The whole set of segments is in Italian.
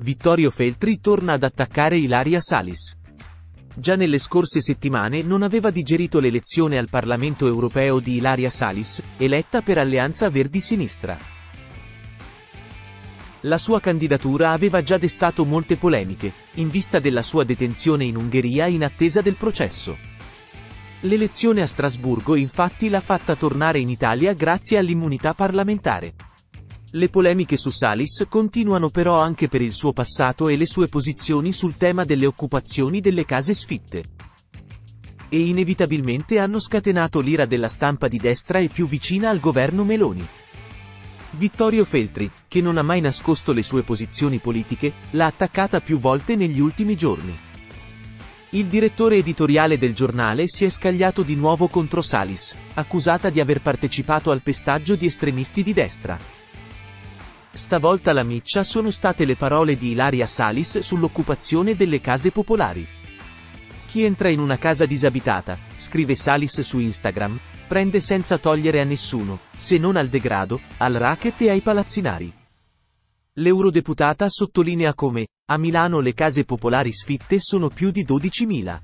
Vittorio Feltri torna ad attaccare Ilaria Salis. Già nelle scorse settimane non aveva digerito l'elezione al Parlamento europeo di Ilaria Salis, eletta per Alleanza Verdi-Sinistra. La sua candidatura aveva già destato molte polemiche, in vista della sua detenzione in Ungheria in attesa del processo. L'elezione a Strasburgo infatti l'ha fatta tornare in Italia grazie all'immunità parlamentare. Le polemiche su Salis continuano però anche per il suo passato e le sue posizioni sul tema delle occupazioni delle case sfitte. E inevitabilmente hanno scatenato l'ira della stampa di destra e più vicina al governo Meloni. Vittorio Feltri, che non ha mai nascosto le sue posizioni politiche, l'ha attaccata più volte negli ultimi giorni. Il direttore editoriale del giornale si è scagliato di nuovo contro Salis, accusata di aver partecipato al pestaggio di estremisti di destra. Stavolta la miccia sono state le parole di Ilaria Salis sull'occupazione delle case popolari. Chi entra in una casa disabitata, scrive Salis su Instagram, prende senza togliere a nessuno, se non al degrado, al racket e ai palazzinari. L'eurodeputata sottolinea come, a Milano le case popolari sfitte sono più di 12.000.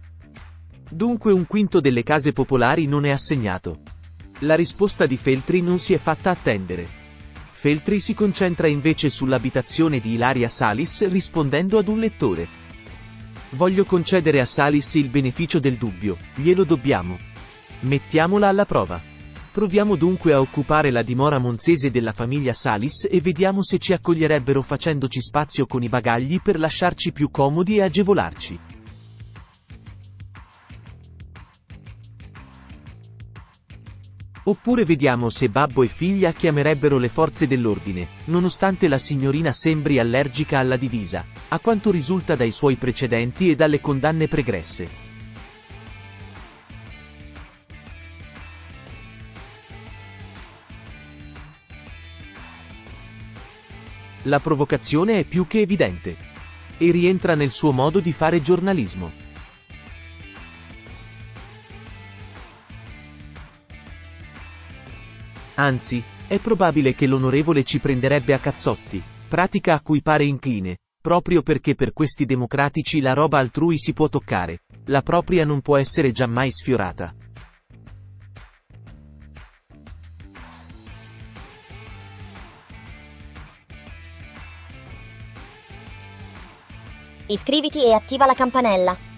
Dunque un quinto delle case popolari non è assegnato. La risposta di Feltri non si è fatta attendere. Feltri si concentra invece sull'abitazione di Ilaria Salis rispondendo ad un lettore. Voglio concedere a Salis il beneficio del dubbio, glielo dobbiamo. Mettiamola alla prova. Proviamo dunque a occupare la dimora monzese della famiglia Salis e vediamo se ci accoglierebbero facendoci spazio con i bagagli per lasciarci più comodi e agevolarci. Oppure vediamo se babbo e figlia chiamerebbero le forze dell'ordine, nonostante la signorina sembri allergica alla divisa, a quanto risulta dai suoi precedenti e dalle condanne pregresse. La provocazione è più che evidente. E rientra nel suo modo di fare giornalismo. Anzi, è probabile che l'onorevole ci prenderebbe a cazzotti, pratica a cui pare incline, proprio perché per questi democratici la roba altrui si può toccare, la propria non può essere giammai sfiorata. Iscriviti e attiva la campanella.